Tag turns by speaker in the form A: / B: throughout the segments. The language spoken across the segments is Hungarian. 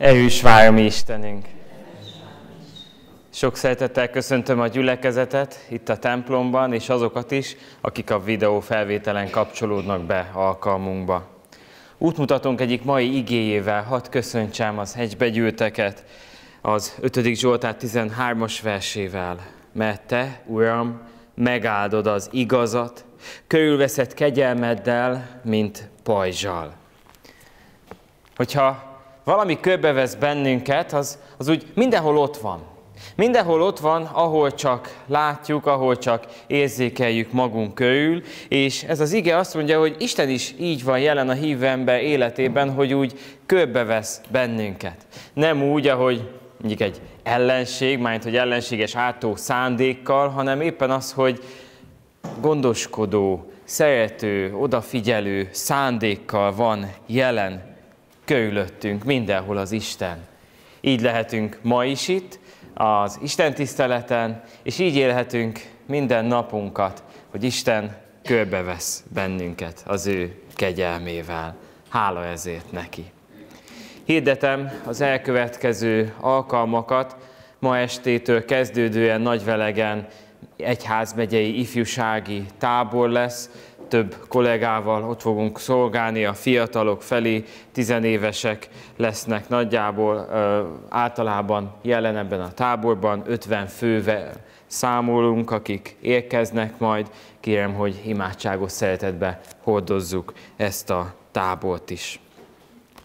A: Erős vár mi Istenünk! Sok szeretettel köszöntöm a gyülekezetet itt a templomban, és azokat is, akik a videó felvételen kapcsolódnak be alkalmunkba. Útmutatónk egyik mai igéjével hadd köszöntsem az egybegyűlteket, az 5. Zsoltár 13-as versével. Mert te, Uram, megáldod az igazat, körülveszed kegyelmeddel, mint pajzsal. Hogyha valami körbevesz bennünket, az, az úgy mindenhol ott van. Mindenhol ott van, ahol csak látjuk, ahol csak érzékeljük magunk körül, és ez az ige azt mondja, hogy Isten is így van jelen a hívő ember életében, hogy úgy körbevesz bennünket. Nem úgy, ahogy mondjuk egy ellenség, majd hogy ellenséges átó szándékkal, hanem éppen az, hogy gondoskodó, szerető, odafigyelő szándékkal van jelen körülöttünk, mindenhol az Isten. Így lehetünk ma is itt, az Isten tiszteleten, és így élhetünk minden napunkat, hogy Isten körbevesz bennünket az ő kegyelmével. Hála ezért neki. Hirdetem az elkövetkező alkalmakat, ma estétől kezdődően Nagyvelegen egyházmegyei ifjúsági tábor lesz, több kollégával ott fogunk szolgálni, a fiatalok felé, tizenévesek lesznek nagyjából általában jelen ebben a táborban, 50 fővel számolunk, akik érkeznek majd. Kérem, hogy imádságos szeretetbe hordozzuk ezt a tábort is.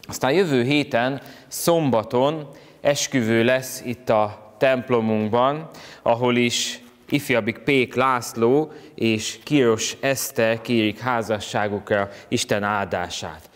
A: Aztán jövő héten, szombaton esküvő lesz itt a templomunkban, ahol is ifjabbik Pék László és Kíros Eszter kérik házasságukra Isten áldását.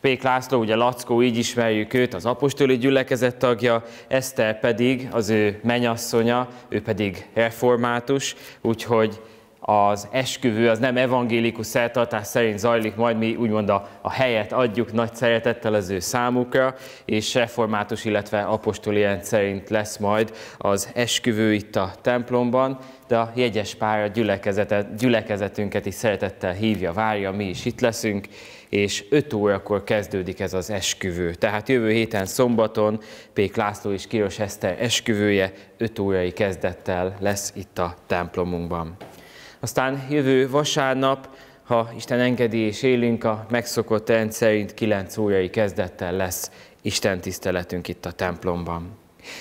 A: Pék László, ugye Lackó, így ismerjük őt, az apostoli gyülekezet tagja, Eszter pedig az ő menyasszonya, ő pedig református, úgyhogy az esküvő az nem evangélikus szertartás szerint zajlik, majd mi úgymond a, a helyet adjuk nagy szeretettel az ő számukra, és református, illetve apostoli szerint lesz majd az esküvő itt a templomban, de a jegyes pár a gyülekezetet, gyülekezetünket is szeretettel hívja, várja, mi is itt leszünk, és 5 órakor kezdődik ez az esküvő. Tehát jövő héten szombaton Pék László és Kíros Eszter esküvője 5 órai kezdettel lesz itt a templomunkban. Aztán jövő vasárnap, ha Isten engedi és élünk, a megszokott rendszerint 9 órai kezdettel lesz Isten tiszteletünk itt a templomban.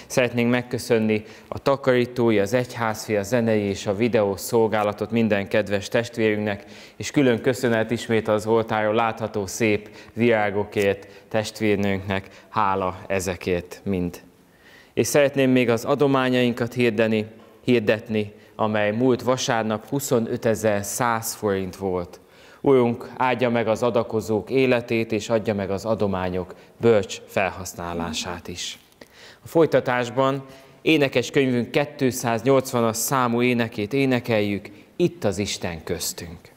A: Szeretnénk megköszönni a takarítói, az egyházfi, a zenei és a videó szolgálatot minden kedves testvérünknek, és külön köszönet ismét az oltáról látható szép virágokért testvérnőnknek, hála ezekért mind. És szeretném még az adományainkat hirdeni, hirdetni, amely múlt vasárnap 25.100 forint volt. Újunk áldja meg az adakozók életét, és adja meg az adományok bölcs felhasználását is. A folytatásban énekes könyvünk 280-as számú énekét énekeljük, itt az Isten köztünk.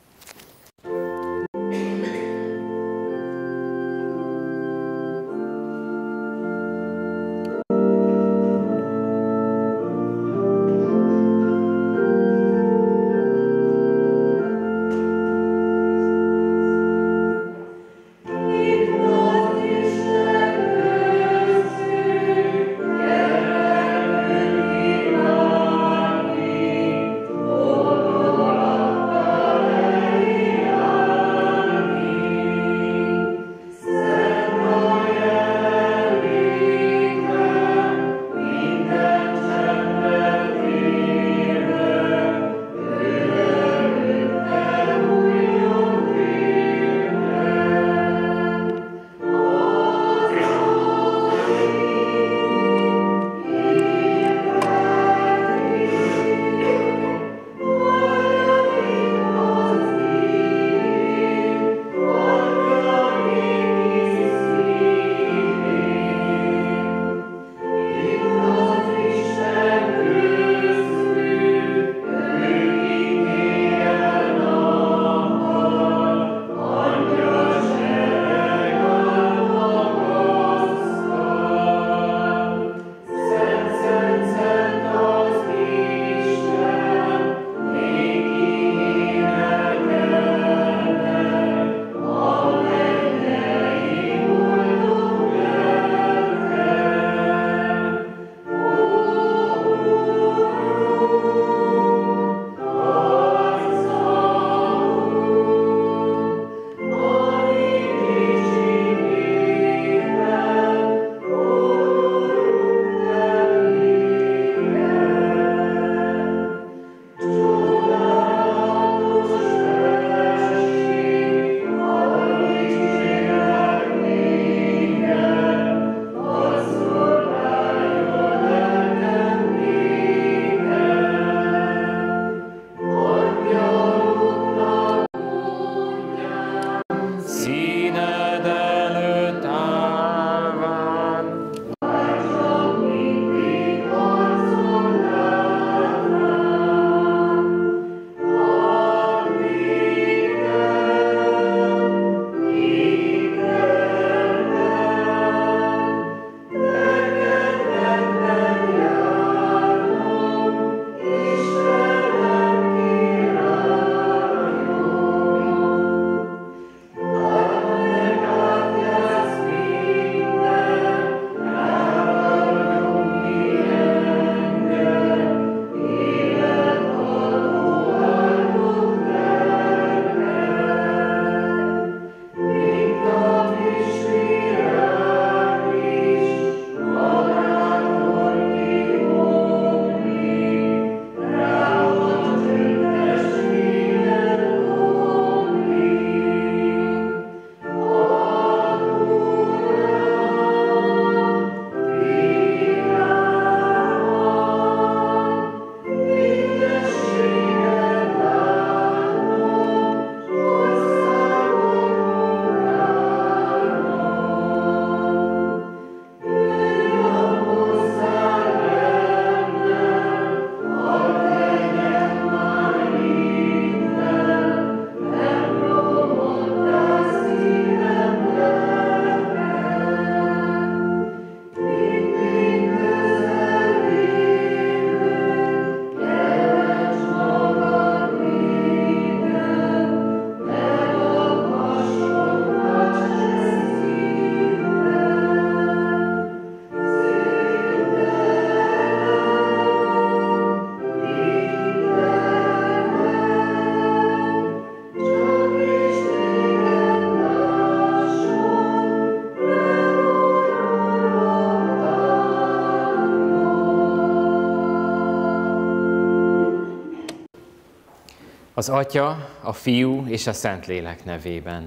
A: Az Atya, a Fiú és a Szentlélek nevében.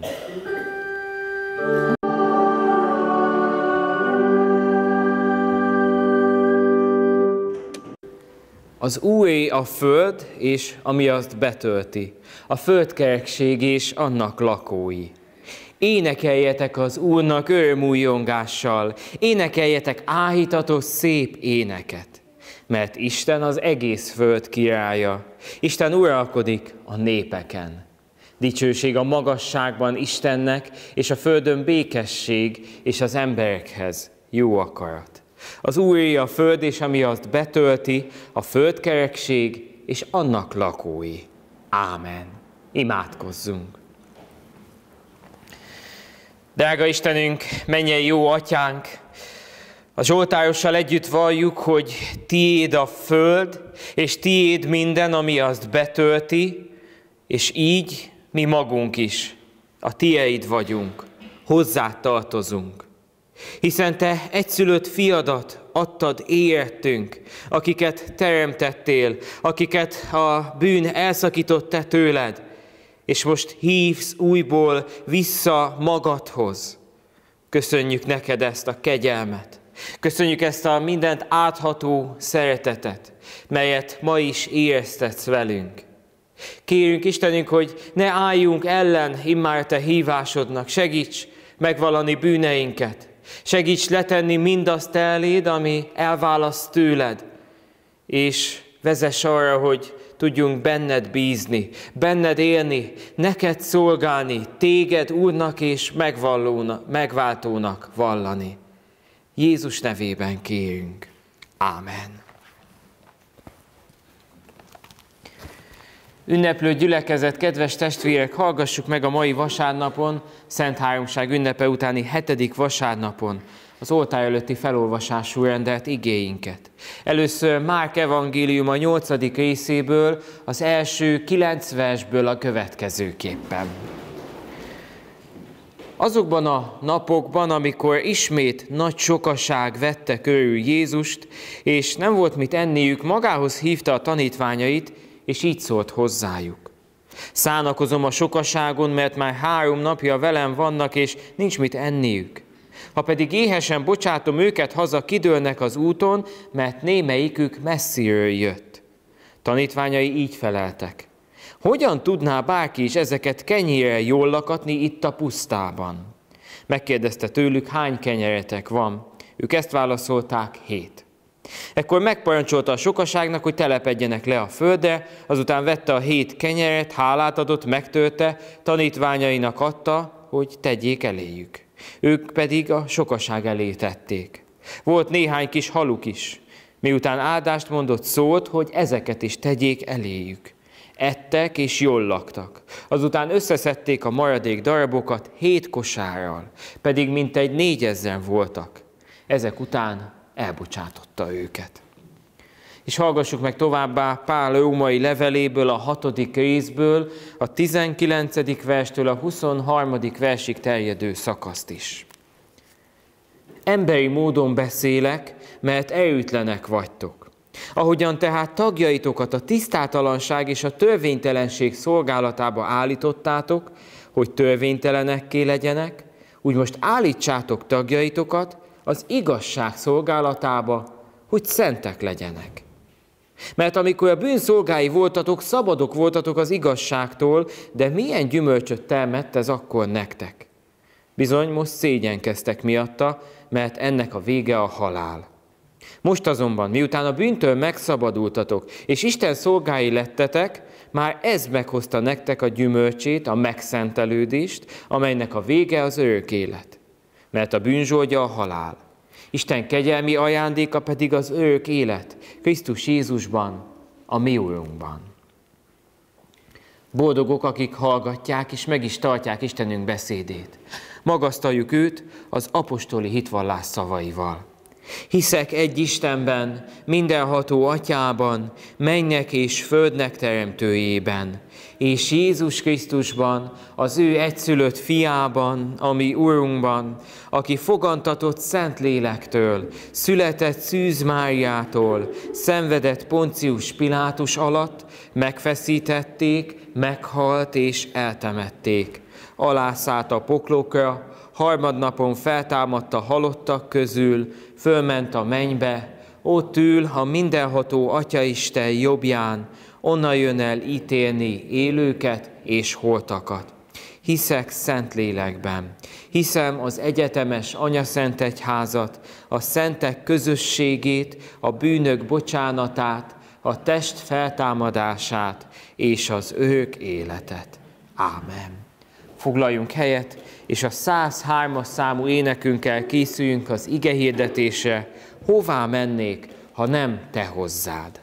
A: Az újé a föld, és ami azt betölti, a földkerekség és annak lakói. Énekeljetek az Úrnak örömújongással, énekeljetek áhítatos szép éneket, mert Isten az egész föld királya, Isten uralkodik a népeken. Dicsőség a magasságban Istennek, és a földön békesség, és az emberekhez jó akarat. Az Úré a föld, és ami azt betölti, a földkerekség, és annak lakói. Ámen. Imádkozzunk. Drága Istenünk, mennyei jó atyánk, a Zsoltárossal együtt valljuk, hogy tiéd a föld, és tiéd minden, ami azt betölti, és így mi magunk is a tieid vagyunk, hozzá tartozunk. Hiszen te egyszülött fiadat adtad értünk, akiket teremtettél, akiket a bűn elszakított te tőled, és most hívsz újból vissza magadhoz. Köszönjük neked ezt a kegyelmet. Köszönjük ezt a mindent átható szeretetet, melyet ma is éreztetsz velünk. Kérünk Istenünk, hogy ne álljunk ellen immár Te hívásodnak, segíts megvalani bűneinket, segíts letenni mindazt eléd, ami elválaszt tőled, és vezess arra, hogy tudjunk benned bízni, benned élni, neked szolgálni, téged Úrnak és megvallónak, megváltónak vallani. Jézus nevében kérünk. Ámen. Ünneplő gyülekezet, kedves testvérek, hallgassuk meg a mai vasárnapon, Szent Háromság ünnepe utáni hetedik vasárnapon az oltály előtti felolvasású rendelt igéinket. Először Márk evangélium a nyolcadik részéből, az első kilenc versből a következőképpen. Azokban a napokban, amikor ismét nagy sokaság vette körül Jézust, és nem volt mit enniük, magához hívta a tanítványait, és így szólt hozzájuk. Szánakozom a sokaságon, mert már három napja velem vannak, és nincs mit enniük. Ha pedig éhesen bocsátom őket, haza kidőlnek az úton, mert némelyikük messziről jött. Tanítványai így feleltek. Hogyan tudná bárki is ezeket kenyére jól lakatni itt a pusztában? Megkérdezte tőlük, hány kenyeretek van. Ők ezt válaszolták, hét. Ekkor megparancsolta a sokaságnak, hogy telepedjenek le a földre, azután vette a hét kenyeret, hálát adott, megtörte, tanítványainak adta, hogy tegyék eléjük. Ők pedig a sokaság elé tették. Volt néhány kis haluk is. Miután áldást mondott, szólt, hogy ezeket is tegyék eléjük. Ettek és jól laktak. Azután összeszedték a maradék darabokat hét kosárral, pedig mintegy négyezer voltak. Ezek után elbocsátotta őket. És hallgassuk meg továbbá Pál római leveléből, a hatodik részből, a 19. verstől a 23. versig terjedő szakaszt is. Emberi módon beszélek, mert erőtlenek vagytok. Ahogyan tehát tagjaitokat a tisztátalanság és a törvénytelenség szolgálatába állítottátok, hogy törvénytelenekké legyenek, úgy most állítsátok tagjaitokat az igazság szolgálatába, hogy szentek legyenek. Mert amikor a bűn szolgái voltatok, szabadok voltatok az igazságtól, de milyen gyümölcsöt termett ez akkor nektek? Bizony most szégyenkeztek miatta, mert ennek a vége a halál. Most azonban, miután a bűntől megszabadultatok, és Isten szolgái lettetek, már ez meghozta nektek a gyümölcsét, a megszentelődést, amelynek a vége az örök élet. Mert a bűnzsógya a halál. Isten kegyelmi ajándéka pedig az örök élet, Krisztus Jézusban, a mi Úrunkban. Boldogok, akik hallgatják és meg is tartják Istenünk beszédét. Magasztaljuk őt az apostoli hitvallás szavaival. Hiszek egy Istenben, mindenható atyában, mennek és földnek teremtőjében, és Jézus Krisztusban, az ő egyszülött fiában, ami Urunkban, aki fogantatott Szent Lélektől, született Szűz Máriától, szenvedett Poncius Pilátus alatt, megfeszítették, meghalt és eltemették. Alászállt a poklokra, harmadnapon feltámadta halottak közül, fölment a mennybe, ott ül a mindenható Atyaisten jobbján, onnan jön el ítélni élőket és holtakat. Hiszek szent lélekben, hiszem az egyetemes Anyaszent Egyházat, a szentek közösségét, a bűnök bocsánatát, a test feltámadását és az ők életet. Ámen. Foglaljunk helyet, és a 103-as számú énekünkkel készüljünk az ige hirdetése, hová mennék, ha nem te hozzád.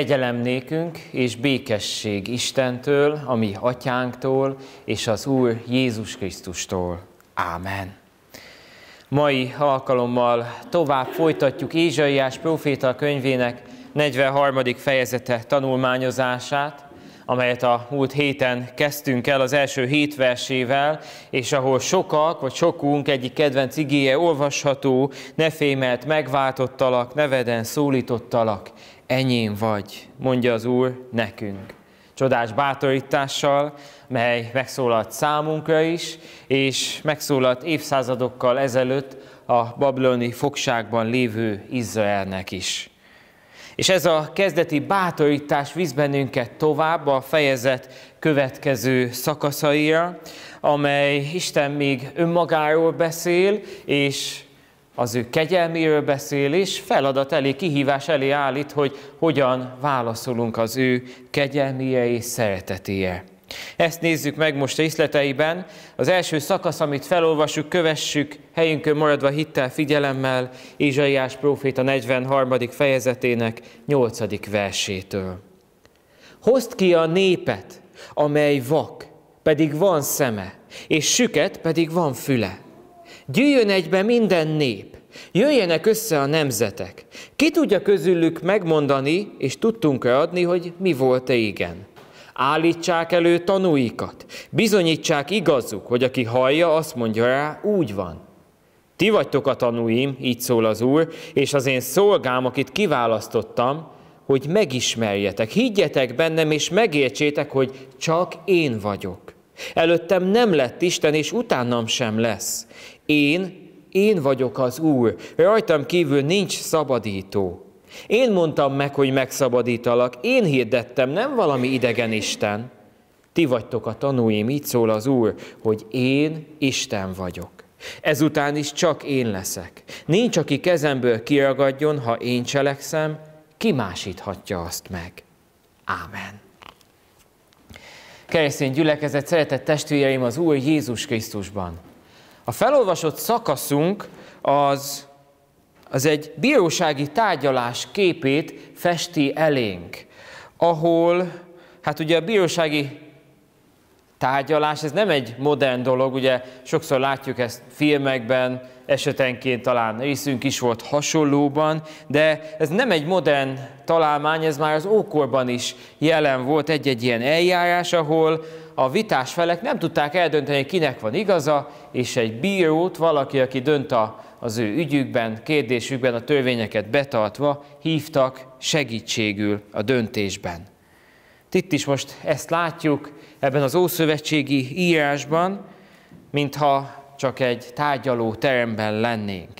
A: Kegyelem nékünk és békesség Istentől, a mi atyánktól és az Úr Jézus Krisztustól. Ámen. Mai alkalommal tovább folytatjuk Ézsaiás proféta könyvének 43. fejezete tanulmányozását, amelyet a múlt héten kezdtünk el az első hét versével, és ahol sokak, vagy sokunk egyik kedvenc igéje olvasható, ne fémelt, megváltottalak, neveden szólítottalak, enyém vagy, mondja az Úr nekünk. Csodás bátorítással, mely megszólalt számunkra is, és megszólalt évszázadokkal ezelőtt a babiloni fogságban lévő Izraelnek is. És ez a kezdeti bátorítás visz bennünket tovább a fejezet következő szakaszaira, amely Isten még önmagáról beszél, és az ő kegyelméről beszél, és feladat elé, kihívás elé állít, hogy hogyan válaszolunk az ő kegyelmére és szeretetéje. Ezt nézzük meg most részleteiben. Az első szakasz, amit felolvasjuk, kövessük helyünkön maradva hittel, figyelemmel, Ézsaiás próféta 43. fejezetének 8. versétől. Hozd ki a népet, amely vak, pedig van szeme, és süket, pedig van füle. Gyűjjön egybe minden nép, jöjjenek össze a nemzetek. Ki tudja közülük megmondani, és tudtunk-e adni, hogy mi volt-e igen? Állítsák elő tanúikat, bizonyítsák igazuk, hogy aki hallja, azt mondja rá, úgy van. Ti vagytok a tanúim, így szól az Úr, és az én szolgám, akit kiválasztottam, hogy megismerjetek, higgyetek bennem, és megértsétek, hogy csak én vagyok. Előttem nem lett Isten, és utánam sem lesz. Én, én vagyok az Úr, rajtam kívül nincs szabadító. Én mondtam meg, hogy megszabadítalak, én hirdettem, nem valami idegen Isten. Ti vagytok a tanúim, így szól az Úr, hogy én Isten vagyok. Ezután is csak én leszek. Nincs, aki kezemből kiragadjon, ha én cselekszem, kimásíthatja azt meg. Ámen. Keresztény gyülekezet, szeretett testvéreim az Úr Jézus Krisztusban. A felolvasott szakaszunk az az egy bírósági tárgyalás képét festi elénk, ahol, hát ugye a bírósági tárgyalás, ez nem egy modern dolog, ugye sokszor látjuk ezt filmekben, esetenként talán részünk is volt hasonlóban, de ez nem egy modern találmány, ez már az ókorban is jelen volt egy-egy ilyen eljárás, ahol a vitás felek nem tudták eldönteni, kinek van igaza, és egy bírót, valaki, aki dönt a az ő ügyükben, kérdésükben a törvényeket betartva hívtak segítségül a döntésben. Itt is most ezt látjuk ebben az Ószövetségi írásban, mintha csak egy tárgyaló teremben lennénk.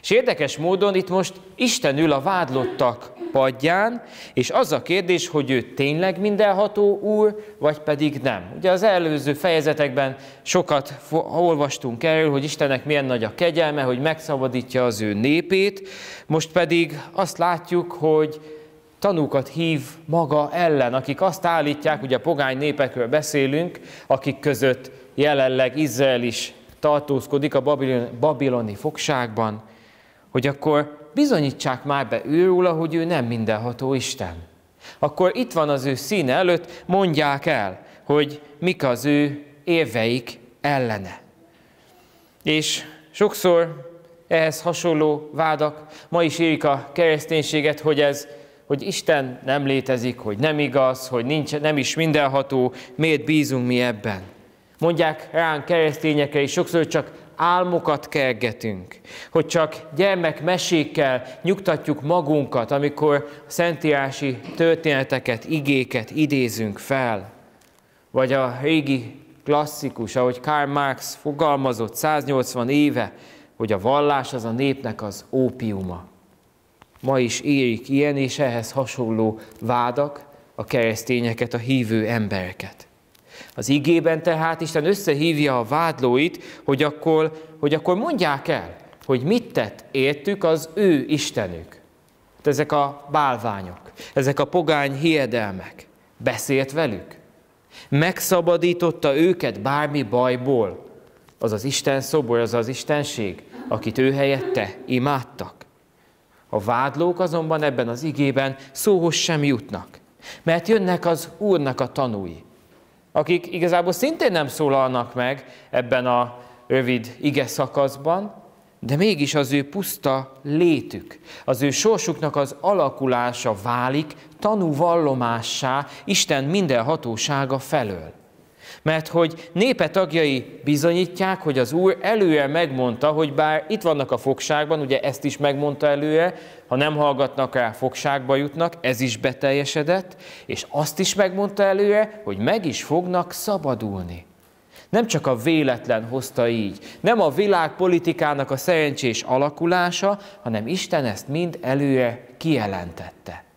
A: És érdekes módon itt most Isten ül a vádlottak padján, és az a kérdés, hogy ő tényleg mindenható úr, vagy pedig nem. Ugye az előző fejezetekben sokat olvastunk erről, hogy Istennek milyen nagy a kegyelme, hogy megszabadítja az ő népét, most pedig azt látjuk, hogy tanúkat hív maga ellen, akik azt állítják, ugye a pogány népekről beszélünk, akik között jelenleg Izrael is tartózkodik a babiloni fogságban, hogy akkor bizonyítsák már be őróla, hogy ő nem mindenható Isten. Akkor itt van az ő színe előtt, mondják el, hogy mik az ő érveik ellene. És sokszor ehhez hasonló vádak ma is érik a kereszténységet, hogy ez hogy Isten nem létezik, hogy nem igaz, hogy nincs, nem is mindenható, miért bízunk mi ebben. Mondják ránk keresztényekre, és sokszor csak álmokat kergetünk, hogy csak gyermekmesékkel nyugtatjuk magunkat, amikor szentírási történeteket, igéket idézünk fel. Vagy a régi klasszikus, ahogy Karl Marx fogalmazott 180 éve, hogy a vallás az a népnek az ópiuma. Ma is érik ilyen és ehhez hasonló vádak a keresztényeket, a hívő embereket. Az igében tehát Isten összehívja a vádlóit, hogy akkor, hogy akkor mondják el, hogy mit tett értük az ő Istenük. Ezek a bálványok, ezek a pogány hiedelmek. Beszélt velük? Megszabadította őket bármi bajból? Az az Isten szobor, az az Istenség, akit ő helyette imádtak? A vádlók azonban ebben az igében szóhoz sem jutnak, mert jönnek az Úrnak a tanúi, akik igazából szintén nem szólalnak meg ebben a rövid ige szakaszban, de mégis az ő puszta létük, az ő sorsuknak az alakulása válik tanúvallomássá Isten minden hatósága felől. Mert hogy népe tagjai bizonyítják, hogy az Úr előre megmondta, hogy bár itt vannak a fogságban, ugye ezt is megmondta előre, ha nem hallgatnak rá, fogságba jutnak, ez is beteljesedett, és azt is megmondta előre, hogy meg is fognak szabadulni. Nem csak a véletlen hozta így, nem a világpolitikának a szerencsés alakulása, hanem Isten ezt mind előre kijelentette.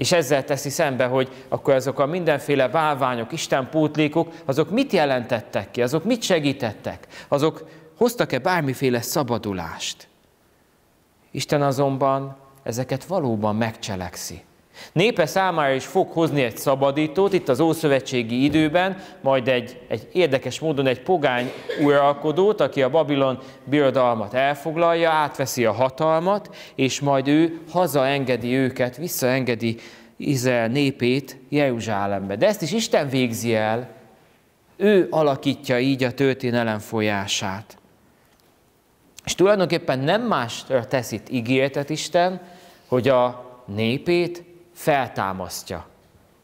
A: És ezzel teszi szembe, hogy akkor azok a mindenféle válványok, Isten pótlékok, azok mit jelentettek ki, azok mit segítettek, azok hoztak-e bármiféle szabadulást. Isten azonban ezeket valóban megcselekszi. Népe számára is fog hozni egy szabadítót, itt az Ószövetségi időben, majd egy, egy érdekes módon egy pogány uralkodót, aki a Babilon birodalmat elfoglalja, átveszi a hatalmat, és majd ő hazaengedi őket, visszaengedi Izrael népét Jeruzsálembe. De ezt is Isten végzi el, ő alakítja így a történelem folyását. És tulajdonképpen nem más tesz itt ígéretet Isten, hogy a népét feltámasztja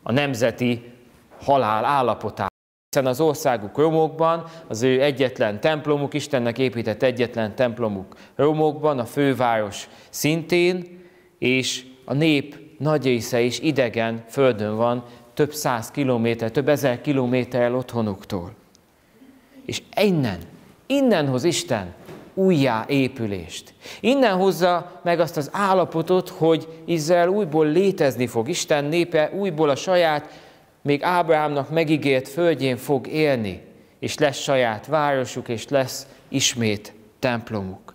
A: a nemzeti halál állapotát. Hiszen az országuk romokban, az ő egyetlen templomuk, Istennek épített egyetlen templomuk romokban, a főváros szintén, és a nép nagy része is idegen földön van, több száz kilométer, több ezer kilométerrel otthonuktól. És innen, innen hoz Isten újjáépülést. Innen hozza meg azt az állapotot, hogy Izrael újból létezni fog, Isten népe újból a saját, még Ábrahámnak megígért földjén fog élni, és lesz saját városuk, és lesz ismét templomuk.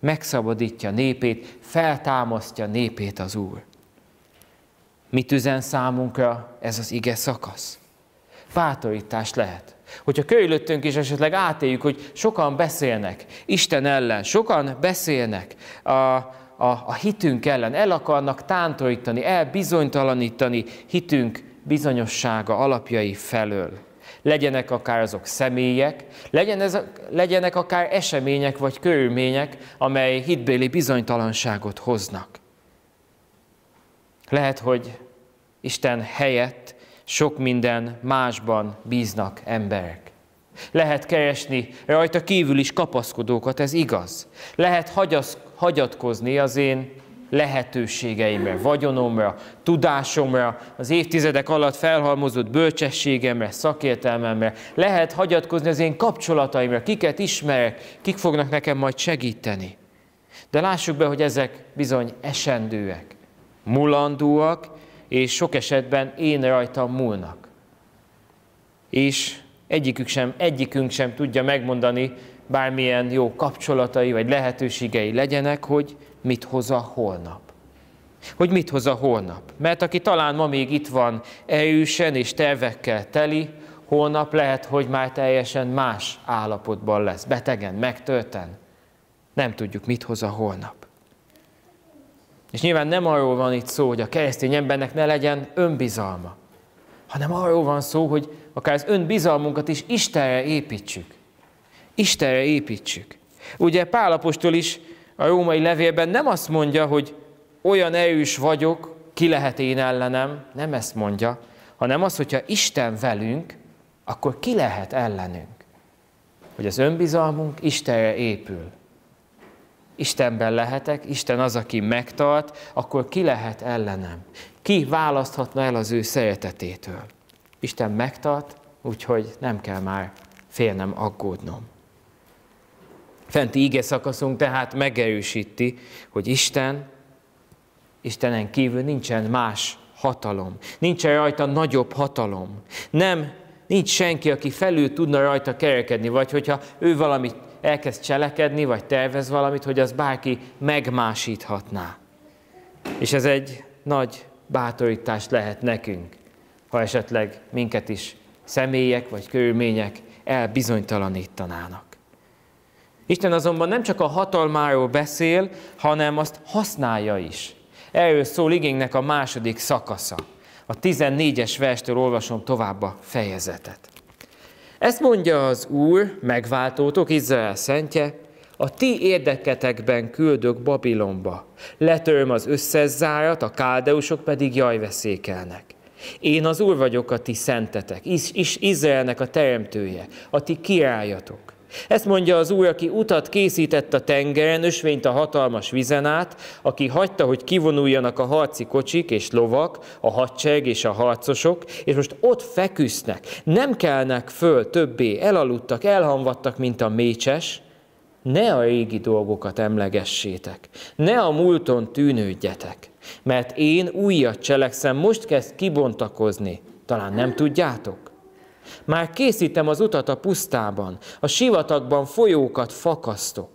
A: Megszabadítja népét, feltámasztja népét az Úr. Mit üzen számunkra ez az ige szakasz? Bátorítás lehet. Hogyha körülöttünk is esetleg átéljük, hogy sokan beszélnek Isten ellen, sokan beszélnek a, a, a hitünk ellen, el akarnak tántorítani, elbizonytalanítani hitünk bizonyossága alapjai felől. Legyenek akár azok személyek, legyen ez, legyenek akár események vagy körülmények, amely hitbéli bizonytalanságot hoznak. Lehet, hogy Isten helyett sok minden másban bíznak emberek. Lehet keresni rajta kívül is kapaszkodókat, ez igaz. Lehet hagyasz, hagyatkozni az én lehetőségeimre, vagyonomra, tudásomra, az évtizedek alatt felhalmozott bölcsességemre, szakértelmemre. Lehet hagyatkozni az én kapcsolataimra, kiket ismerek, kik fognak nekem majd segíteni. De lássuk be, hogy ezek bizony esendőek, mulandóak, és sok esetben én rajtam múlnak. És egyikük sem, egyikünk sem tudja megmondani, bármilyen jó kapcsolatai vagy lehetőségei legyenek, hogy mit hoz a holnap. Hogy mit hoz a holnap. Mert aki talán ma még itt van erősen és tervekkel teli, holnap lehet, hogy már teljesen más állapotban lesz, betegen, megtölten. Nem tudjuk, mit hoz a holnap. És nyilván nem arról van itt szó, hogy a keresztény embernek ne legyen önbizalma, hanem arról van szó, hogy akár az önbizalmunkat is Istenre építsük. Istenre építsük. Ugye Pálapostól is a római levélben nem azt mondja, hogy olyan erős vagyok, ki lehet én ellenem, nem ezt mondja, hanem az, hogyha Isten velünk, akkor ki lehet ellenünk. Hogy az önbizalmunk Istenre épül. Istenben lehetek, Isten az, aki megtart, akkor ki lehet ellenem? Ki választhatna el az ő szeretetétől? Isten megtart, úgyhogy nem kell már félnem, aggódnom. Fenti íge szakaszunk tehát megerősíti, hogy Isten, Istenen kívül nincsen más hatalom. Nincsen rajta nagyobb hatalom. Nem, nincs senki, aki felül tudna rajta kerekedni, vagy hogyha ő valamit elkezd cselekedni, vagy tervez valamit, hogy az bárki megmásíthatná. És ez egy nagy bátorítás lehet nekünk, ha esetleg minket is személyek vagy körülmények elbizonytalanítanának. Isten azonban nem csak a hatalmáról beszél, hanem azt használja is. Erről szól igénynek a második szakasza. A 14-es verstől olvasom tovább a fejezetet. Ezt mondja az Úr, megváltótok, Izrael szentje, a ti érdeketekben küldök Babilonba. Letöröm az összes zárat, a káldeusok pedig jajveszékelnek. Én az Úr vagyok a ti szentetek, is, is Izraelnek a teremtője, a ti királyatok. Ezt mondja az Úr, aki utat készített a tengeren, ösvényt a hatalmas vizen át, aki hagyta, hogy kivonuljanak a harci kocsik és lovak, a hadsereg és a harcosok, és most ott feküsznek, nem kelnek föl többé, elaludtak, elhamvadtak, mint a mécses, ne a régi dolgokat emlegessétek, ne a múlton tűnődjetek, mert én újat cselekszem, most kezd kibontakozni, talán nem tudjátok? Már készítem az utat a pusztában, a sivatagban folyókat fakasztok.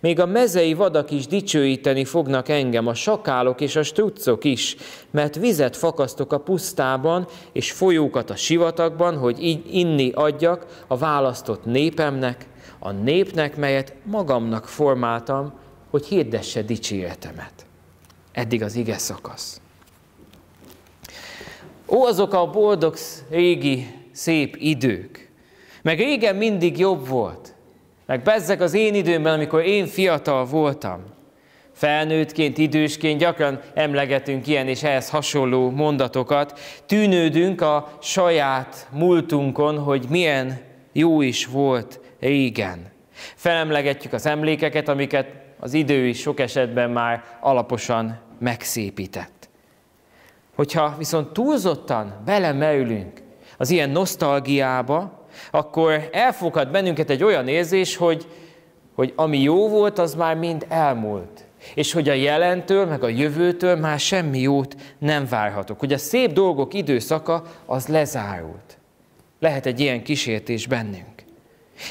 A: Még a mezei vadak is dicsőíteni fognak engem, a sakálok és a struccok is, mert vizet fakasztok a pusztában, és folyókat a sivatagban, hogy így inni adjak a választott népemnek, a népnek, melyet magamnak formáltam, hogy hirdesse dicséretemet. Eddig az ige szakasz. Ó, azok a boldog régi szép idők. Meg régen mindig jobb volt. Meg bezzek az én időmben, amikor én fiatal voltam. Felnőttként, idősként gyakran emlegetünk ilyen és ehhez hasonló mondatokat. Tűnődünk a saját múltunkon, hogy milyen jó is volt régen. Felemlegetjük az emlékeket, amiket az idő is sok esetben már alaposan megszépített. Hogyha viszont túlzottan belemerülünk az ilyen nosztalgiába, akkor elfogad bennünket egy olyan érzés, hogy, hogy ami jó volt, az már mind elmúlt. És hogy a jelentől, meg a jövőtől már semmi jót nem várhatok. Hogy a szép dolgok időszaka az lezárult. Lehet egy ilyen kísértés bennünk.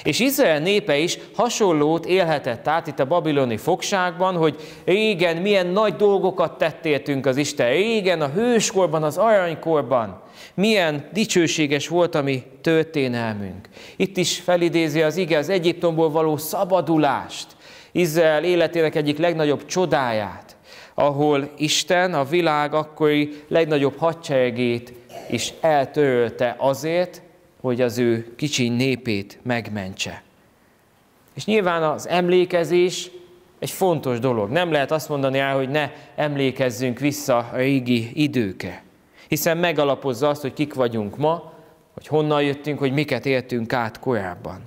A: És Izrael népe is hasonlót élhetett át itt a babiloni fogságban, hogy régen milyen nagy dolgokat tettéltünk az Isten, régen a hőskorban, az aranykorban, milyen dicsőséges volt a mi történelmünk. Itt is felidézi az ige az Egyiptomból való szabadulást, Izrael életének egyik legnagyobb csodáját, ahol Isten a világ akkori legnagyobb hadseregét is eltörölte azért, hogy az ő kicsi népét megmentse. És nyilván az emlékezés egy fontos dolog. Nem lehet azt mondani el, hogy ne emlékezzünk vissza a régi időkre. Hiszen megalapozza azt, hogy kik vagyunk ma, hogy honnan jöttünk, hogy miket éltünk át korábban.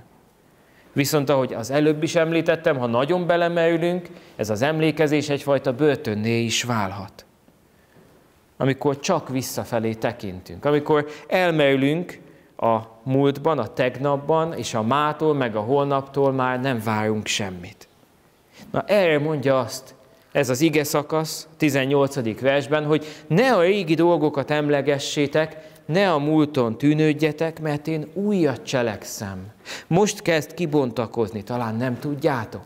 A: Viszont ahogy az előbb is említettem, ha nagyon belemerülünk, ez az emlékezés egyfajta börtönné is válhat. Amikor csak visszafelé tekintünk, amikor elmerülünk a múltban, a tegnapban, és a mától, meg a holnaptól már nem várunk semmit. Na erre mondja azt ez az ige szakasz, 18. versben, hogy ne a régi dolgokat emlegessétek, ne a múlton tűnődjetek, mert én újat cselekszem. Most kezd kibontakozni, talán nem tudjátok.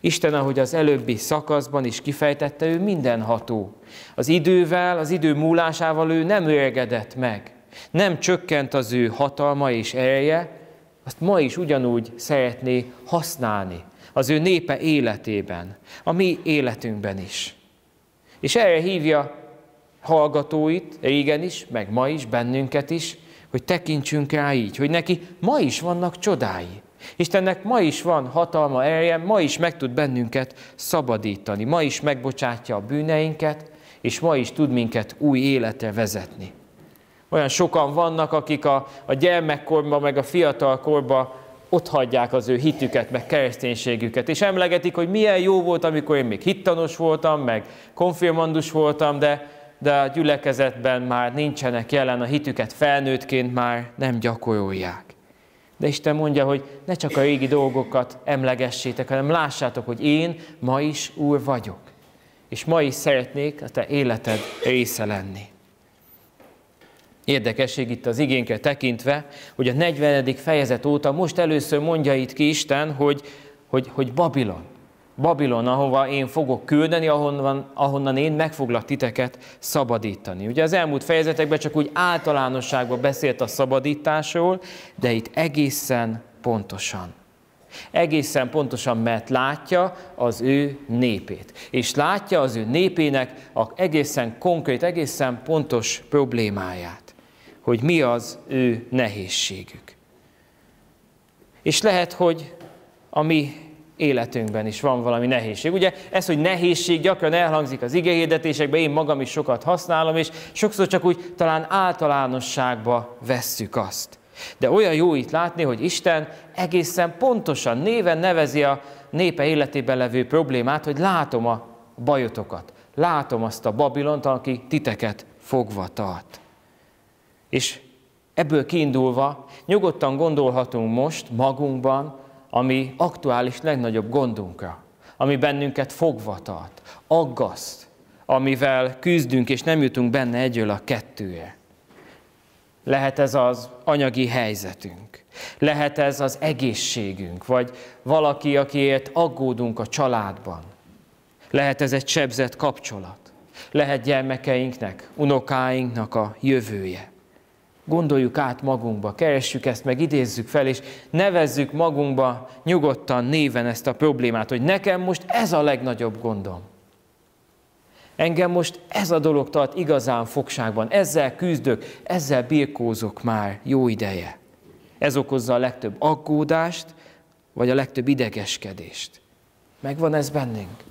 A: Isten, ahogy az előbbi szakaszban is kifejtette, ő mindenható. Az idővel, az idő múlásával ő nem öregedett meg. Nem csökkent az ő hatalma és ereje, azt ma is ugyanúgy szeretné használni az ő népe életében, a mi életünkben is. És erre hívja hallgatóit, régen is, meg ma is, bennünket is, hogy tekintsünk rá így, hogy neki ma is vannak csodái. Istennek ma is van hatalma, ereje, ma is meg tud bennünket szabadítani, ma is megbocsátja a bűneinket, és ma is tud minket új életre vezetni. Olyan sokan vannak, akik a, a gyermekkorban, meg a fiatalkorban ott hagyják az ő hitüket, meg kereszténységüket, és emlegetik, hogy milyen jó volt, amikor én még hittanos voltam, meg konfirmandus voltam, de, de a gyülekezetben már nincsenek jelen, a hitüket felnőttként már nem gyakorolják. De Isten mondja, hogy ne csak a régi dolgokat emlegessétek, hanem lássátok, hogy én ma is Úr vagyok. És ma is szeretnék a te életed része lenni. Érdekesség itt az igénkre tekintve, hogy a 40. fejezet óta most először mondja itt ki Isten, hogy, hogy, hogy Babilon. Babilon, ahova én fogok küldeni, ahonnan, ahonnan én meg foglak titeket szabadítani. Ugye az elmúlt fejezetekben csak úgy általánosságban beszélt a szabadításról, de itt egészen pontosan. Egészen pontosan, mert látja az ő népét. És látja az ő népének a egészen konkrét, egészen pontos problémáját. Hogy mi az ő nehézségük. És lehet, hogy a mi életünkben is van valami nehézség. Ugye ez, hogy nehézség gyakran elhangzik az igehirdetésekben, én magam is sokat használom, és sokszor csak úgy talán általánosságba vesszük azt. De olyan jó itt látni, hogy Isten egészen pontosan néven nevezi a népe életében levő problémát, hogy látom a bajotokat, látom azt a Babilont, aki titeket fogva tart. És ebből kiindulva nyugodtan gondolhatunk most magunkban, ami aktuális legnagyobb gondunkra, ami bennünket fogva tart, aggaszt, amivel küzdünk, és nem jutunk benne egyől a kettője. Lehet ez az anyagi helyzetünk, lehet ez az egészségünk, vagy valaki, akiért aggódunk a családban. Lehet ez egy sebzett kapcsolat, lehet gyermekeinknek, unokáinknak a jövője. Gondoljuk át magunkba, keressük ezt meg, idézzük fel, és nevezzük magunkba nyugodtan néven ezt a problémát, hogy nekem most ez a legnagyobb gondom. Engem most ez a dolog tart igazán fogságban, ezzel küzdök, ezzel birkózok már jó ideje. Ez okozza a legtöbb aggódást, vagy a legtöbb idegeskedést. Megvan ez bennünk?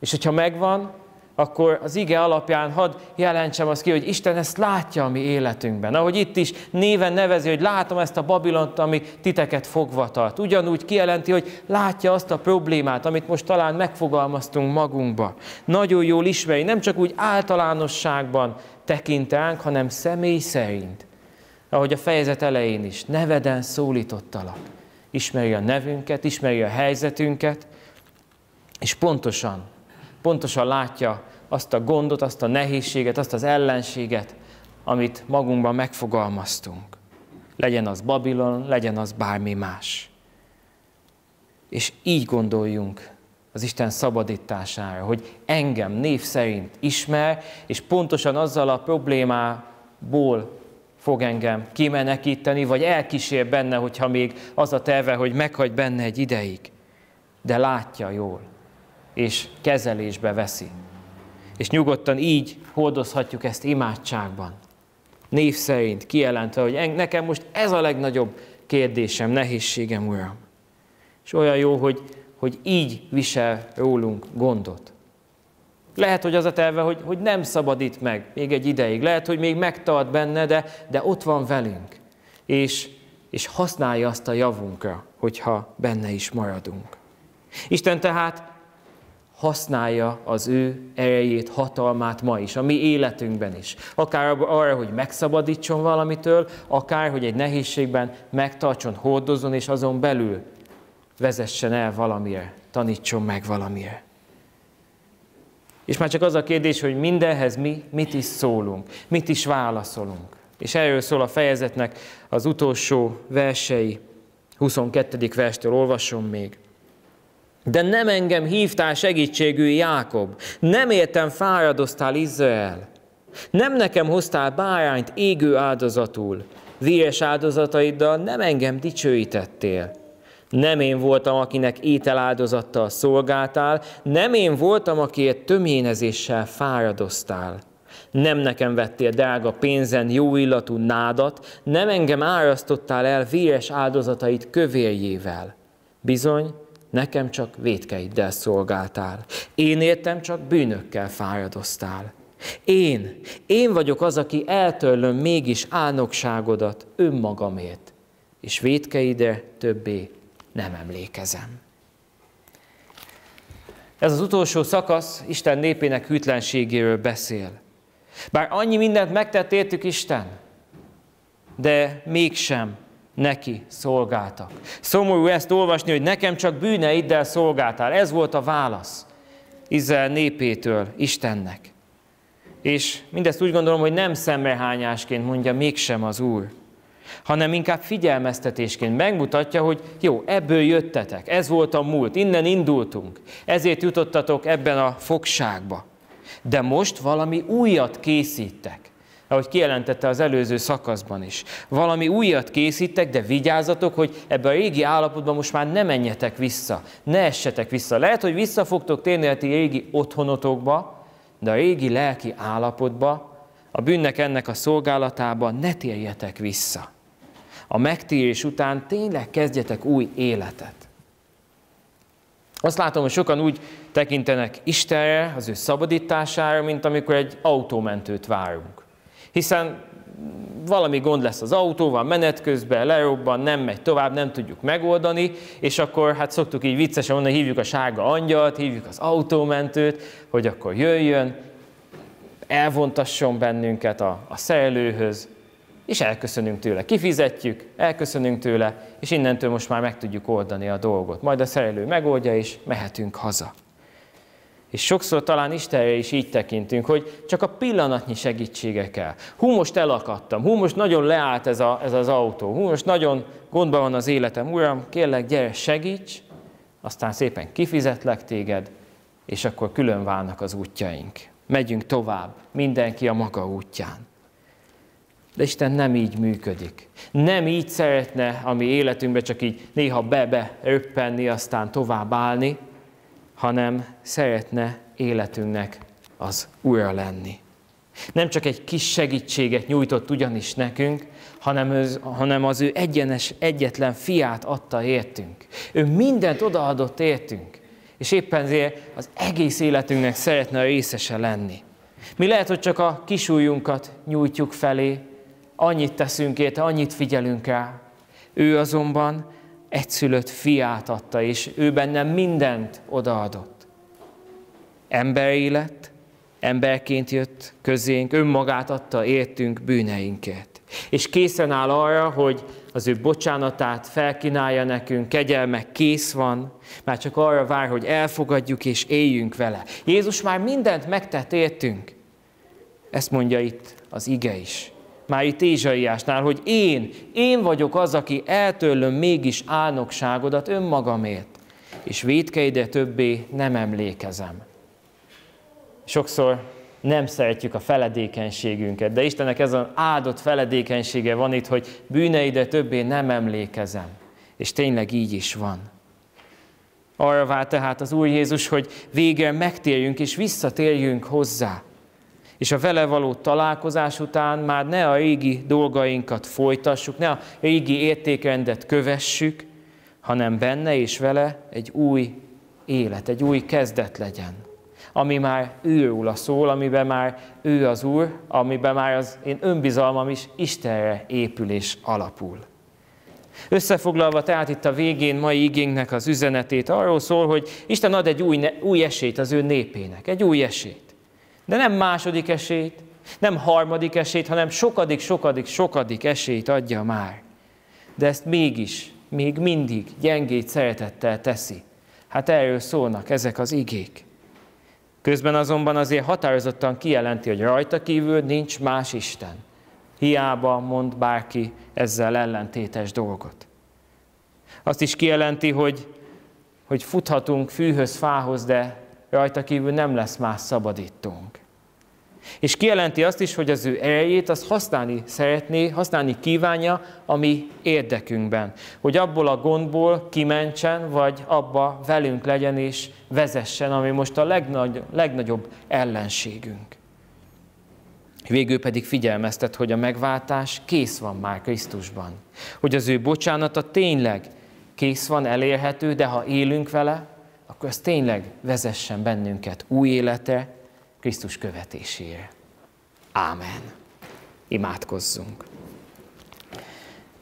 A: És hogyha megvan, akkor az ige alapján hadd jelentsem azt ki, hogy Isten ezt látja a mi életünkben. Ahogy itt is néven nevezi, hogy látom ezt a Babilont, ami titeket fogva tart. Ugyanúgy kijelenti, hogy látja azt a problémát, amit most talán megfogalmaztunk magunkba. Nagyon jól ismeri, nem csak úgy általánosságban tekintánk, hanem személy szerint. Ahogy a fejezet elején is, neveden szólítottalak. Ismeri a nevünket, ismeri a helyzetünket, és pontosan pontosan látja azt a gondot, azt a nehézséget, azt az ellenséget, amit magunkban megfogalmaztunk. Legyen az Babilon, legyen az bármi más. És így gondoljunk az Isten szabadítására, hogy engem név szerint ismer, és pontosan azzal a problémából fog engem kimenekíteni, vagy elkísér benne, hogyha még az a terve, hogy meghagy benne egy ideig. De látja jól és kezelésbe veszi. És nyugodtan így hordozhatjuk ezt imádságban. Név szerint kijelentve, hogy nekem most ez a legnagyobb kérdésem, nehézségem, Uram. És olyan jó, hogy, hogy így visel rólunk gondot. Lehet, hogy az a terve, hogy, hogy nem szabadít meg még egy ideig. Lehet, hogy még megtart benne, de, de ott van velünk. És, és használja azt a javunkra, hogyha benne is maradunk. Isten tehát használja az ő erejét, hatalmát ma is, a mi életünkben is. Akár arra, hogy megszabadítson valamitől, akár, hogy egy nehézségben megtartson, hordozzon, és azon belül vezessen el valamire, tanítson meg valamire. És már csak az a kérdés, hogy mindenhez mi mit is szólunk, mit is válaszolunk. És erről szól a fejezetnek az utolsó versei, 22. verstől olvasom még. De nem engem hívtál segítségű Jákob, nem értem fáradoztál Izrael. Nem nekem hoztál bárányt égő áldozatul, véres áldozataiddal nem engem dicsőítettél. Nem én voltam, akinek ételáldozattal szolgáltál, nem én voltam, akiért töményezéssel fáradoztál. Nem nekem vettél drága pénzen jó illatú nádat, nem engem árasztottál el véres áldozatait kövérjével. Bizony, nekem csak védkeiddel szolgáltál. Én értem, csak bűnökkel fáradoztál. Én, én vagyok az, aki eltörlöm mégis álnokságodat önmagamért, és védkeidre többé nem emlékezem. Ez az utolsó szakasz Isten népének hűtlenségéről beszél. Bár annyi mindent megtett értük Isten, de mégsem neki szolgáltak. Szomorú ezt olvasni, hogy nekem csak bűneiddel szolgáltál. Ez volt a válasz Izrael népétől Istennek. És mindezt úgy gondolom, hogy nem szemrehányásként mondja mégsem az Úr, hanem inkább figyelmeztetésként megmutatja, hogy jó, ebből jöttetek, ez volt a múlt, innen indultunk, ezért jutottatok ebben a fogságba. De most valami újat készítek. Ahogy kijelentette az előző szakaszban is. Valami újat készítek, de vigyázzatok, hogy ebbe a régi állapotban most már ne menjetek vissza, ne essetek vissza. Lehet, hogy vissza fogtok térni a ti régi otthonotokba, de a régi lelki állapotba, a bűnnek ennek a szolgálatában ne térjetek vissza. A megtérés után tényleg kezdjetek új életet. Azt látom, hogy sokan úgy tekintenek Istenre, az ő szabadítására, mint amikor egy autómentőt várunk. Hiszen valami gond lesz az autóval, menet közben lerobban, nem megy tovább, nem tudjuk megoldani, és akkor hát szoktuk így viccesen mondani, hívjuk a sárga angyalt, hívjuk az autómentőt, hogy akkor jöjjön, elvontasson bennünket a, a szerelőhöz, és elköszönünk tőle. Kifizetjük, elköszönünk tőle, és innentől most már meg tudjuk oldani a dolgot. Majd a szerelő megoldja, és mehetünk haza. És sokszor talán Istenre is így tekintünk, hogy csak a pillanatnyi segítsége kell. Hú, most elakadtam, hú, most nagyon leállt ez, a, ez az autó, hú, most nagyon gondban van az életem, uram, kérlek, gyere, segíts, aztán szépen kifizetlek téged, és akkor külön válnak az útjaink. Megyünk tovább, mindenki a maga útján. De Isten nem így működik. Nem így szeretne a mi életünkbe csak így néha be-be röppenni, aztán tovább állni, hanem szeretne életünknek az ura lenni. Nem csak egy kis segítséget nyújtott ugyanis nekünk, hanem, az, hanem az ő egyenes, egyetlen fiát adta értünk. Ő mindent odaadott értünk, és éppen ezért az egész életünknek szeretne a részese lenni. Mi lehet, hogy csak a kisújunkat nyújtjuk felé, annyit teszünk érte, annyit figyelünk rá. Ő azonban egyszülött fiát adta, és ő bennem mindent odaadott. Emberi lett, emberként jött közénk, önmagát adta értünk bűneinket. És készen áll arra, hogy az ő bocsánatát felkínálja nekünk, kegyelme kész van, már csak arra vár, hogy elfogadjuk és éljünk vele. Jézus már mindent megtett értünk. Ezt mondja itt az ige is már itt Ézsaiásnál, hogy én, én vagyok az, aki eltörlöm mégis álnokságodat önmagamért, és védkeide többé nem emlékezem. Sokszor nem szeretjük a feledékenységünket, de Istennek ez az áldott feledékenysége van itt, hogy bűneide többé nem emlékezem. És tényleg így is van. Arra vár tehát az Úr Jézus, hogy végre megtérjünk és visszatérjünk hozzá és a vele való találkozás után már ne a régi dolgainkat folytassuk, ne a régi értékrendet kövessük, hanem benne és vele egy új élet, egy új kezdet legyen, ami már őróla szól, amiben már ő az Úr, amiben már az én önbizalmam is Istenre épül és alapul. Összefoglalva tehát itt a végén mai igénknek az üzenetét arról szól, hogy Isten ad egy új, új esélyt az ő népének, egy új esélyt. De nem második esélyt, nem harmadik esélyt, hanem sokadik, sokadik, sokadik esélyt adja már. De ezt mégis, még mindig gyengét szeretettel teszi. Hát erről szólnak ezek az igék. Közben azonban azért határozottan kijelenti, hogy rajta kívül nincs más Isten. Hiába mond bárki ezzel ellentétes dolgot. Azt is kijelenti, hogy, hogy futhatunk fűhöz, fához, de rajta kívül nem lesz más szabadítónk. És kijelenti azt is, hogy az ő erejét azt használni szeretné, használni kívánja a mi érdekünkben. Hogy abból a gondból kimentsen, vagy abba velünk legyen és vezessen, ami most a legnagy, legnagyobb ellenségünk. Végül pedig figyelmeztet, hogy a megváltás kész van már Krisztusban. Hogy az ő bocsánata tényleg kész van, elérhető, de ha élünk vele, akkor ez tényleg vezessen bennünket új életre, Krisztus követésére. Ámen. Imádkozzunk.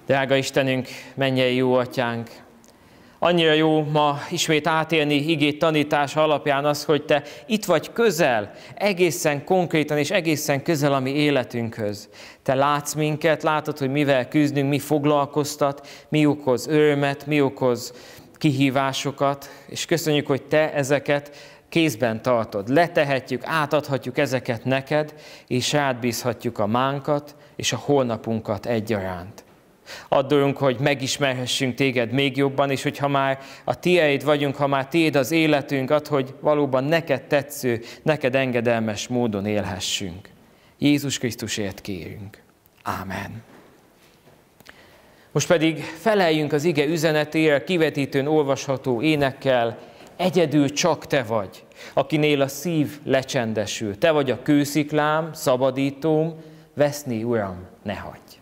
A: Drága Istenünk, mennyei jó atyánk, annyira jó ma ismét átélni igét tanítása alapján az, hogy Te itt vagy közel, egészen konkrétan és egészen közel a mi életünkhöz. Te látsz minket, látod, hogy mivel küzdünk, mi foglalkoztat, mi okoz örömet, mi okoz kihívásokat, és köszönjük, hogy Te ezeket kézben tartod. Letehetjük, átadhatjuk ezeket neked, és átbízhatjuk a mánkat és a holnapunkat egyaránt. Addulunk, hogy megismerhessünk téged még jobban, és hogyha már a tieid vagyunk, ha már tiéd az életünk, ad, hogy valóban neked tetsző, neked engedelmes módon élhessünk. Jézus Krisztusért kérünk. Ámen. Most pedig feleljünk az ige üzenetére, kivetítőn olvasható énekkel, egyedül csak te vagy, akinél a szív lecsendesül. Te vagy a kősziklám, szabadítóm, veszni, Uram, ne hagyj.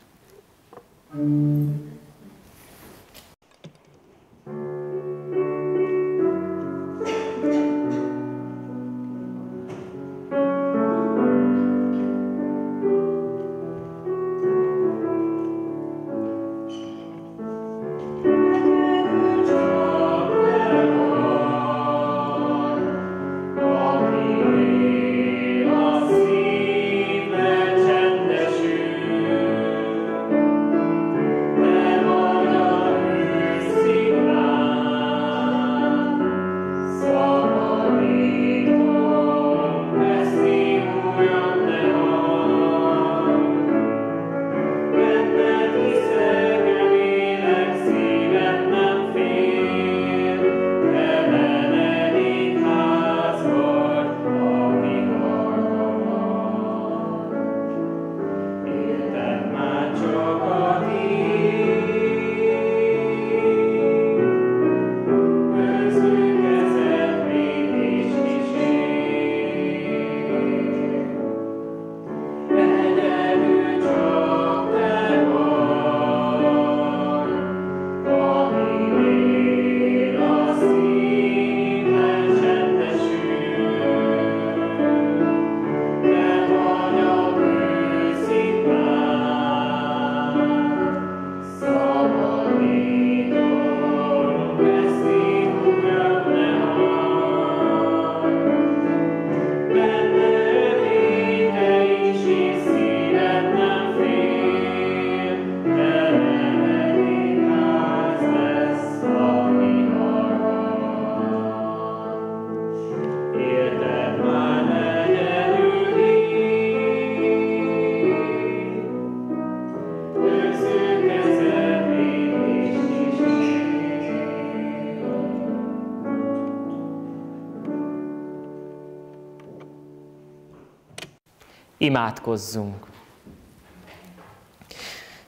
A: Imádkozzunk.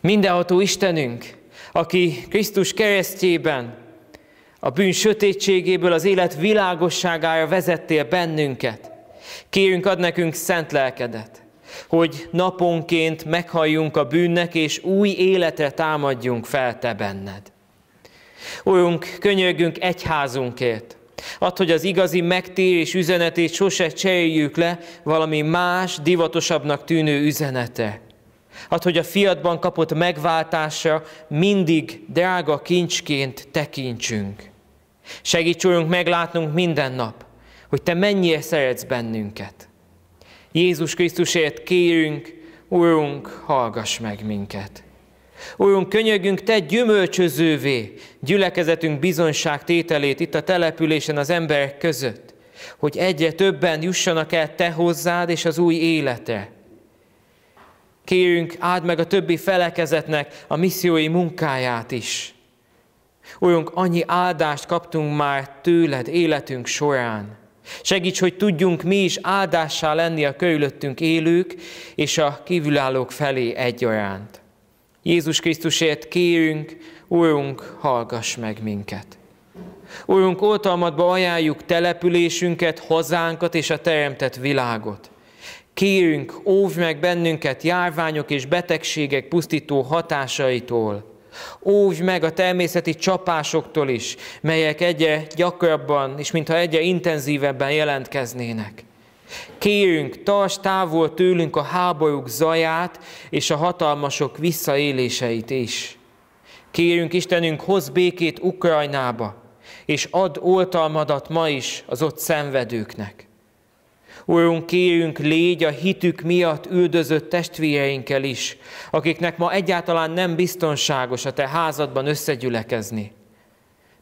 A: Mindenható Istenünk, aki Krisztus keresztjében a bűn sötétségéből az élet világosságára vezettél bennünket. Kérünk, ad nekünk szent lelkedet, hogy naponként meghalljunk a bűnnek, és új életre támadjunk fel Te benned. Úrunk, könyörgünk egyházunkért, Add, hogy az igazi megtérés üzenetét sose cseréljük le valami más, divatosabbnak tűnő üzenete. Add, hogy a fiatban kapott megváltásra mindig drága kincsként tekintsünk. Segíts, Urunk, meglátnunk minden nap, hogy Te mennyire szeretsz bennünket. Jézus Krisztusért kérünk, Urunk, hallgass meg minket. Úrunk, könyörgünk Te gyümölcsözővé gyülekezetünk bizonyságtételét itt a településen az emberek között, hogy egyre többen jussanak el Te hozzád és az új élete. Kérünk, áld meg a többi felekezetnek a missziói munkáját is. Úrunk, annyi áldást kaptunk már tőled életünk során. Segíts, hogy tudjunk mi is áldássá lenni a körülöttünk élők és a kívülállók felé egyaránt. Jézus Krisztusért kérünk, Úrunk, hallgass meg minket. Úrunk, oltalmadba ajánljuk településünket, hazánkat és a teremtett világot. Kérünk, óvj meg bennünket járványok és betegségek pusztító hatásaitól. Óvj meg a természeti csapásoktól is, melyek egyre gyakrabban és mintha egyre intenzívebben jelentkeznének. Kérünk, tarts távol tőlünk a háborúk zaját és a hatalmasok visszaéléseit is. Kérünk, Istenünk, hoz békét Ukrajnába, és ad oltalmadat ma is az ott szenvedőknek. Úrunk, kérünk, légy a hitük miatt üldözött testvéreinkkel is, akiknek ma egyáltalán nem biztonságos a te házadban összegyülekezni.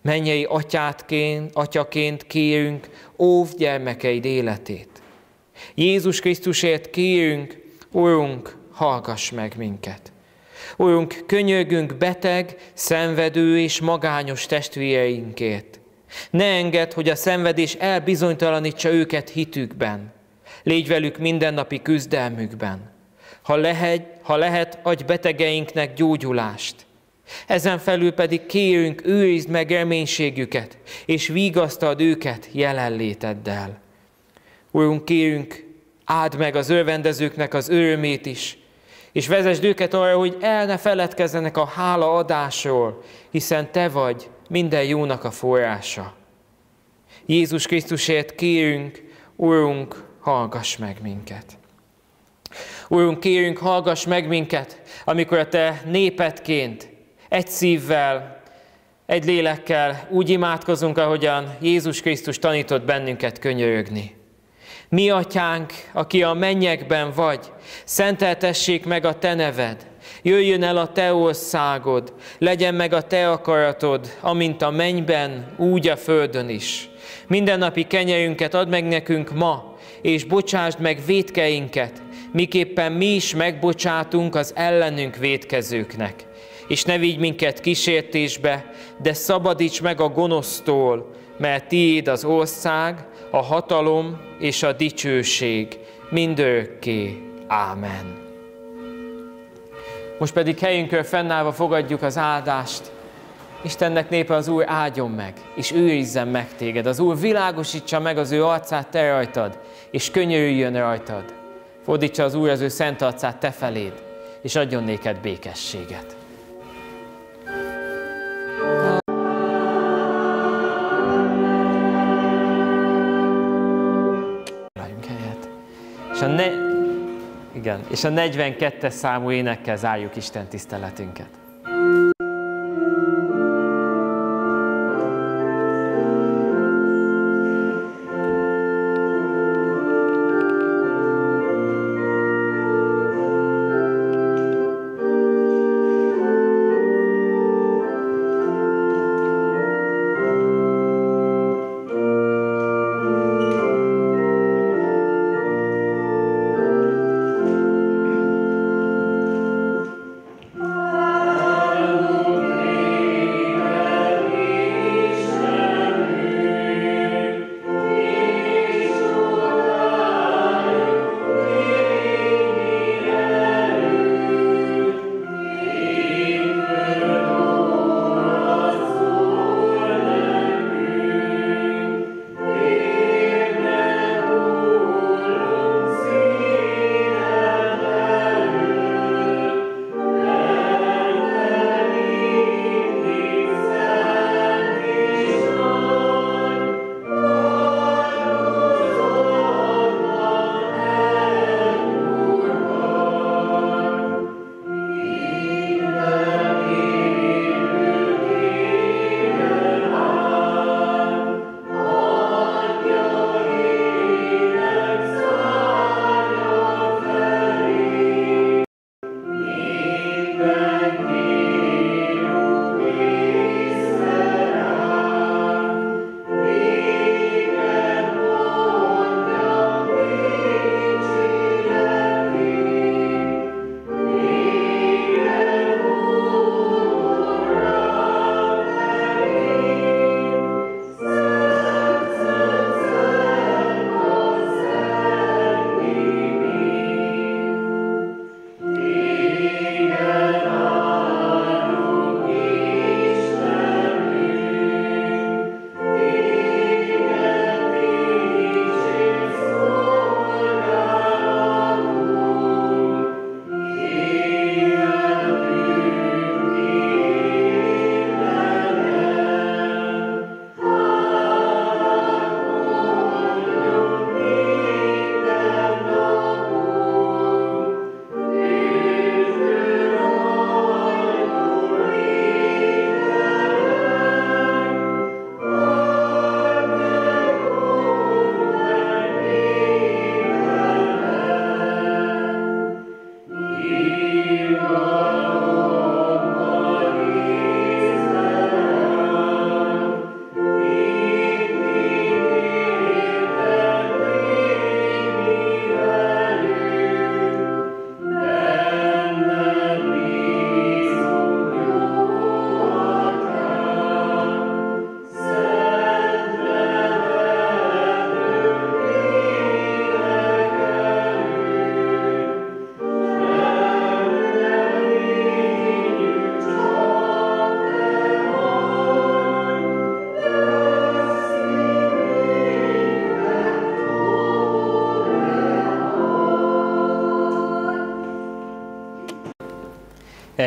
A: Mennyei atyátként, atyaként kérünk, óv gyermekeid életét. Jézus Krisztusért kérünk, Urunk, hallgass meg minket. Urunk, könyörgünk beteg, szenvedő és magányos testvéreinkért. Ne engedd, hogy a szenvedés elbizonytalanítsa őket hitükben. Légy velük mindennapi küzdelmükben. Ha lehet, ha lehet, adj betegeinknek gyógyulást. Ezen felül pedig kérünk, őrizd meg reménységüket, és vigasztad őket jelenléteddel. Úrunk, kérünk, áld meg az örvendezőknek az örömét is, és vezesd őket arra, hogy el ne feledkezzenek a hála adásról, hiszen Te vagy minden jónak a forrása. Jézus Krisztusért kérünk, Urunk, hallgass meg minket. Urunk, kérünk, hallgass meg minket, amikor a Te népetként, egy szívvel, egy lélekkel úgy imádkozunk, ahogyan Jézus Krisztus tanított bennünket könyörögni. Mi, atyánk, aki a mennyekben vagy, szenteltessék meg a te neved, jöjjön el a te országod, legyen meg a te akaratod, amint a mennyben, úgy a földön is. Mindennapi kenyerünket add meg nekünk ma, és bocsásd meg védkeinket, miképpen mi is megbocsátunk az ellenünk védkezőknek. És ne vigy minket kísértésbe, de szabadíts meg a gonosztól, mert tiéd az ország, a hatalom és a dicsőség mindörökké. Ámen. Most pedig helyünkön fennállva fogadjuk az áldást. Istennek népe az Úr áldjon meg, és őrizzen meg téged. Az Úr világosítsa meg az ő arcát te rajtad, és könyörüljön rajtad. Fordítsa az Úr az ő szent arcát te feléd, és adjon néked békességet. És a, ne, igen, és a 42-es számú énekkel zárjuk Isten tiszteletünket.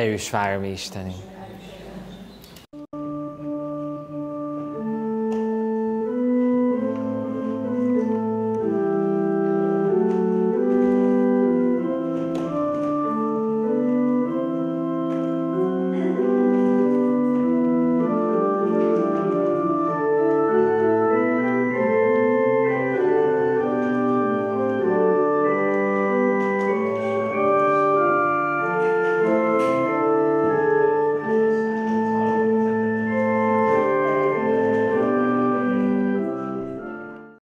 A: Erős vár, mi Istenünk.